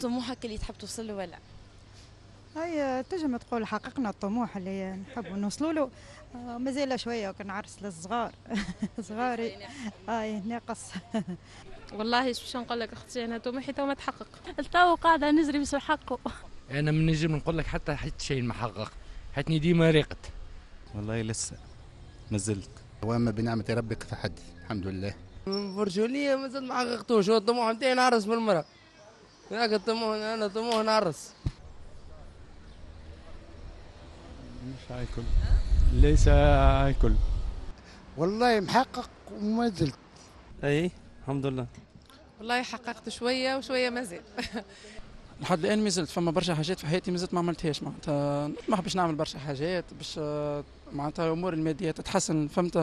طموحك اللي تحب توصل له ولا؟ هاي تجم تقول حققنا الطموح اللي نحب نوصلوا له. آه، مازال شوية كان عرس للصغار. صغاري. هاي ناقص. والله شو نقول لك أختي أنا طموحي تو ما تحقق. التو قاعدة نجري باش نحققه أنا من نجم نقول لك حتى حتى شيء ما حقق. حيتني ديما راقت والله لسه ما زلت. وأما بنعمة ربك فحدث. الحمد لله. برجولية مازال ما حققتوش. هو الطموح نتاعي نعرس بالمرة هذاك الطموح أنا طموح نعرس. مش هاكل ليس هاكل والله محقق وما زلت. أي؟ الحمد لله. والله حققت شوية وشوية مازال لحد الآن ما زلت فما برشا حاجات في حياتي ما زلت ما عملتهاش معناتها. نطمح باش نعمل برشا حاجات باش آه، معناتها الأمور المادية تتحسن فهمت؟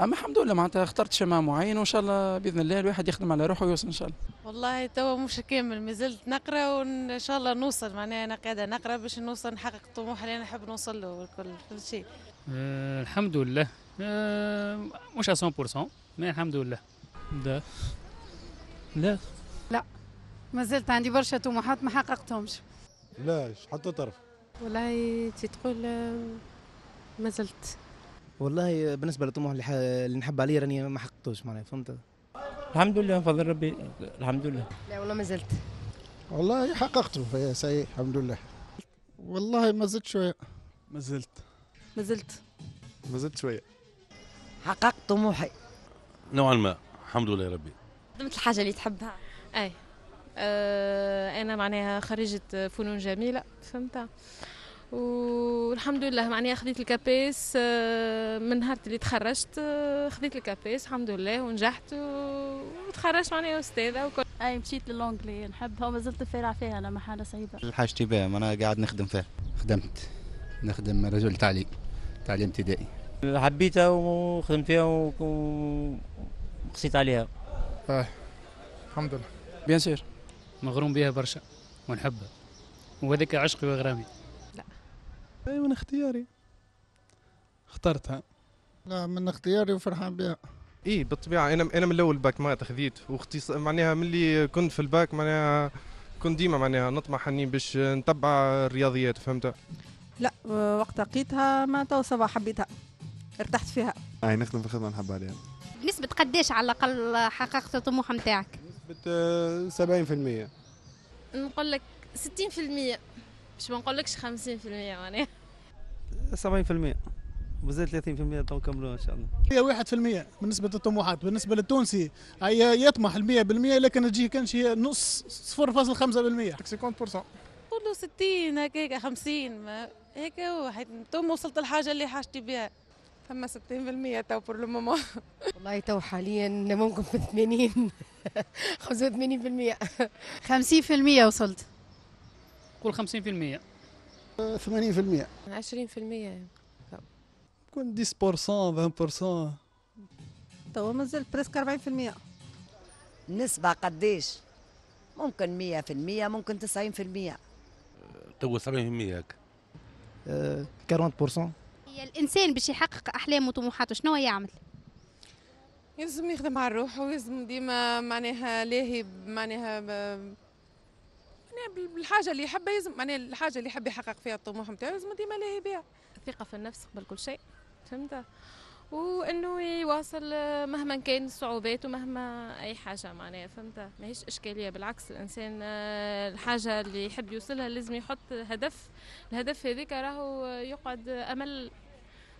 أما الحمد لله معناتها اخترت شماع معين وإن شاء الله بإذن الله الواحد يخدم على روحه ويوصل إن شاء الله. والله توا مش كامل مازلت نقرأ وإن شاء الله نوصل. معناها أنا قاعدة نقرأ باش نوصل نحقق الطموح اللي أنا نحب نوصل له والكل كل شيء. أه الحمد لله. أه مش 100% ما الحمد لله. لا. لا. ما زلت عندي برشا طموحات ما حققتهمش. لا حتى طرف. والله تقول ما زلت. والله بالنسبة للطموح اللي, ح... اللي نحب عليه راني ما حققتوش معناها فهمت؟ الحمد لله بفضل ربي الحمد لله. لا والله ما زلت. والله حققته فيا سعيد الحمد لله. والله ما زلت شوية. ما زلت. ما زلت. ما زلت شوية. حققت طموحي. نوعا ما الحمد لله يا ربي. قدمت الحاجة اللي تحبها. أي. أنا معناها خريجة فنون جميلة فهمت؟ والحمد لله معناها خديت الكابيس آه، من نهار اللي تخرجت آه، خديت الكابيس الحمد لله ونجحت و- وتخرجت معناها أستاذة وكل. أي مشيت للونجلي نحبها وما زلت فارع فيها أنا محالة صعيبة. حاجتي بها أنا قاعد نخدم فيها. خدمت. نخدم رجل تعليم تعليم ابتدائي. حبيتها وخدمت فيها وقصيت عليها. الحمد لله bien sûr. مغروم بها برشا ونحبها. وهذاك عشقي وغرامي أي من اختياري. اخترتها. لا من اختياري وفرحان بها إيه بالطبيعة أنا أنا من الأول باك معناتها خذيت. واختص معناها ملي كنت في الباك معناها كنت ديما معناها نطمح إني باش نتبع الرياضيات فهمت؟ لا وقت لقيتها ما تو سوا حبيتها. ارتحت فيها. أي نخدم في الخدمة نحب عليها بنسبة قديش على الأقل حققت الطموح نتاعك؟ نسبة 70% نقول لك 60% باش ما نقولكش 50% معناها. 70% وزاد 30% تو نكملوها إن شاء الله. هي واحد في المية بالنسبة للطموحات. بالنسبة للتونسي هي يطمح المية بالمية لكن تجي كانش هي نص صفر فاصل خمسة بالمية. 50% قولوا 60 هكاك 50 ما هيك هو حيت تو وصلت الحاجة اللي حاجتي بها. ثم 60% تو pour le moment والله تو حاليا ممكن في 80 85% 50% وصلت. قول 50% 80% 20% كون 10% 20% تو ما زلت presque 40% نسبة قديش؟ ممكن 100% ممكن 90% تو 70% هكا 40% هي الإنسان باش يحقق أحلامه وطموحاته شنو يعمل؟ يلزم يخدم على روحه ويلزم ديما معناها لاهي معناها ب... معناها بالحاجة اللي يحبها يلزم معناها الحاجة اللي يحب يحقق فيها الطموح نتاعو لازم ديما لاهي بها. الثقه في النفس قبل كل شيء فهمت؟ وإنه يواصل مهما كان الصعوبات ومهما أي حاجة معناها فهمت؟ ماهيش إشكالية بالعكس الإنسان آه، الحاجة اللي يحب يوصلها لازم يحط هدف الهدف هذاك راهو يقعد أمل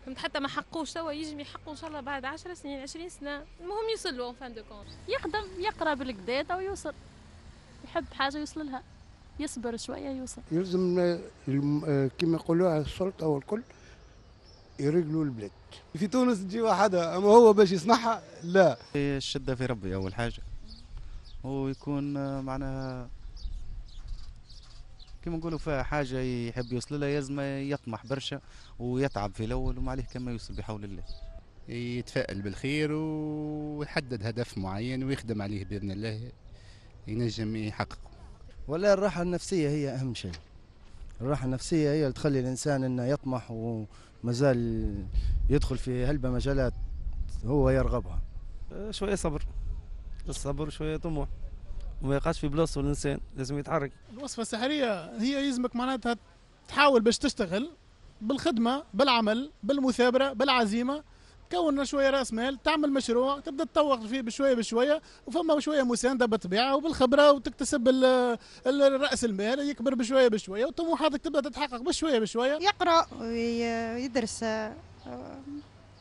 فهمت؟ حتى ما حقوش توا يجم يحقوا إن شاء الله بعد 10 سنين 20 سنة. المهم يوصل له fin de compte يقدم يقرأ بالقدا تو يوصل. يحب حاجة يوصل لها. يصبر شوية يوصل. يلزم كما يقولوها السلطة والكل يرجلوا البلاد. في تونس تجي وحدها أما هو باش يصنعها؟ لا. الشدة في ربي أول حاجة. ويكون معناها كما نقولوا فيها حاجة يحب يوصل لها لازم يطمح برشا ويتعب في الأول وما عليه كما يوصل بحول الله. يتفائل بالخير ويحدد هدف معين ويخدم عليه بإذن الله ينجم يحققه. والله الراحة النفسية هي أهم شيء. الراحة النفسية هي اللي تخلي الإنسان إنه يطمح ومازال يدخل في هلبة مجالات هو يرغبها. شوية صبر. الصبر شوية طموح. وما يقعدش في بلاصته الانسان لازم يتحرك. الوصفة السحرية هي يلزمك معناتها تحاول باش تشتغل بالخدمة بالعمل بالمثابرة بالعزيمة. تكون شوية رأس مال تعمل مشروع تبدأ تطور فيه بشوية بشوية وفما شوية مساندة بالطبيعة وبالخبرة وتكتسب الراس المال يكبر بشوية بشوية وطموحاتك تبدأ تتحقق بشوية بشوية. يقرأ ويدرس آه،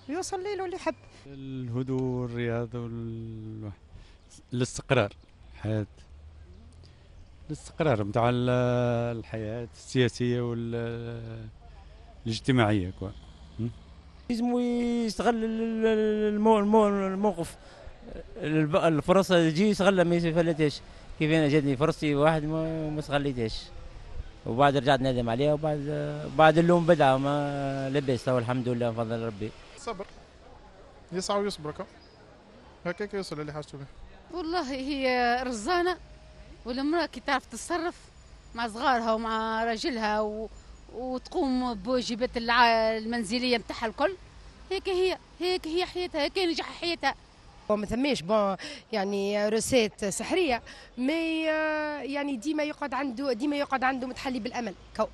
ويوصل ليه اللي يحب. الهدوء والرياضة وال... الاستقرار الحياة الاستقرار متاع ال- الحياة السياسية والاجتماعية كوا. لازم يستغل ال- ال- المو- المو- الموقف. الب- الفرص اللي تجي يستغلها ما يفلتهاش كيف أنا جاتني فرصتي واحد ما استغليتهاش. وبعد رجعت ندم عليها وبعد بعد اللوم بدعه ما لبست. والحمد لله بفضل ربي. صبر. يسعى ويصبرك هكاك يوصل اللي حاجته به. والله هي رزانة والمرأة كي تعرف تتصرف مع صغارها ومع راجلها و... وتقوم بواجبات الع... المنزلية متاعها الكل. هيك هي هيك هي حياتها هيك نجح حياتها. ما ثماش bon يعني recette سحرية mais يعني ديما يقعد عنده ديما يقعد عنده متحلي بالأمل. quoi.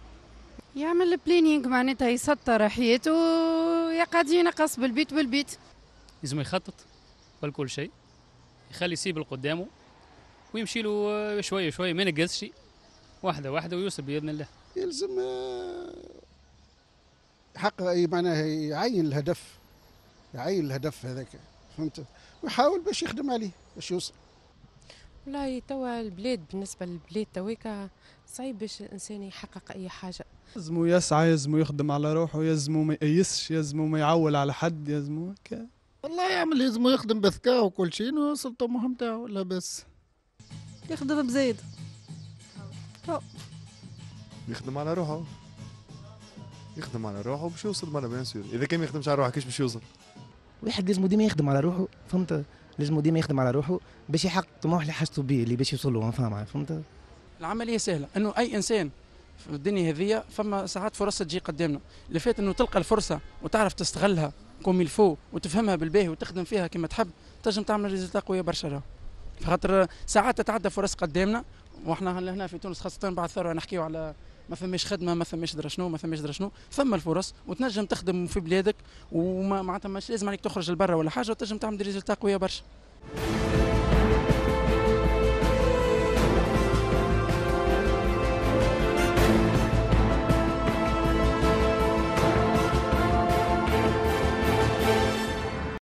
يعمل planning معناتها يسطر حياته ويقعد ينقص petit à petit. لازم يخطط لكل شيء. يخلي يسيب قدامه ويمشي له شوية شوية ما ينقصش واحدة واحدة ويوصل بإذن الله. يلزم آه، يحقق أي معناها يعين الهدف يعين الهدف هذاك فهمت؟ ويحاول باش يخدم عليه باش يوصل. والله توا البلاد بالنسبة للبلاد تويكا صعيب باش الإنسان يحقق أي حاجة. يلزمو يسعى يلزمو يخدم على روحه يلزمو ما ييسش يلزمو ما يعول على حد يلزمو هكا. والله يعمل لازم يخدم بذكاء وكل شيء ويوصل طموح نتاعو لا بس. يخدم بزيد يخدم على روحه. يخدم على روحه باش يوصل مرة bien sûr. إذا كان ما يخدمش على روحه كيش باش يوصل؟ واحد لازم ديما يخدم على روحه فهمت؟ لازم ديما يخدم على روحه باش يحقق الطموح اللي حاجته بيه اللي باش يوصل له فاهم فهمت؟ العملية سهلة. إنه أي إنسان في الدنيا هذيا فما ساعات فرص تجي قدامنا. اللي فات إنه تلقى الفرصة وتعرف تستغلها. comme il faut وتفهمها بالباهي وتخدم فيها كما تحب تنجم تعمل résultat قوية برشا راهو خاطر ساعات تتعدى فرص قدامنا وإحنا هنا في تونس خاصة بعد الثوره نحكيو على ما فماش خدمة ما فماش درا شنو ما فماش درا شنو ثم الفرص وتنجم تخدم في بلادك وما معناتها مش لازم عليك تخرج لبرا ولا حاجة وتنجم تعمل résultat قوية برشا.